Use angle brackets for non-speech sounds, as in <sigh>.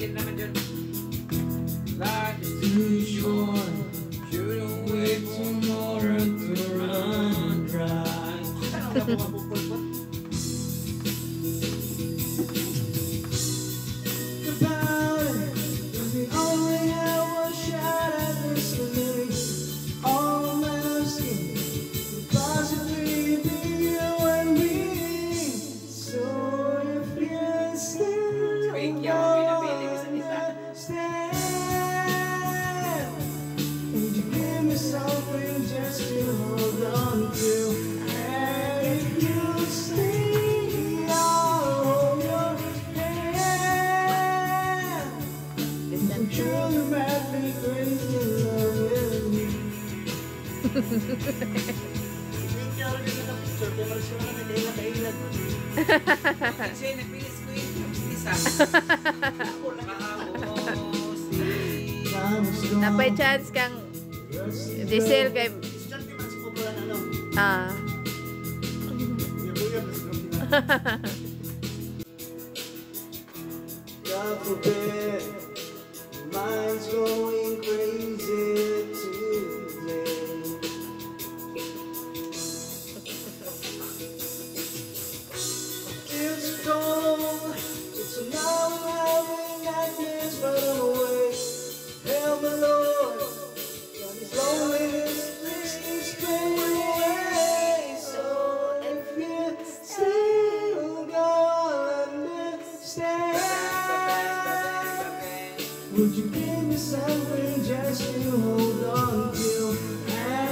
I'm. Life is too short. Shouldn't wait tomorrow to run <laughs> dry. na Napay chance kang diesel kay Ah. Love forbid, minds go Would you give me something just to hold on to?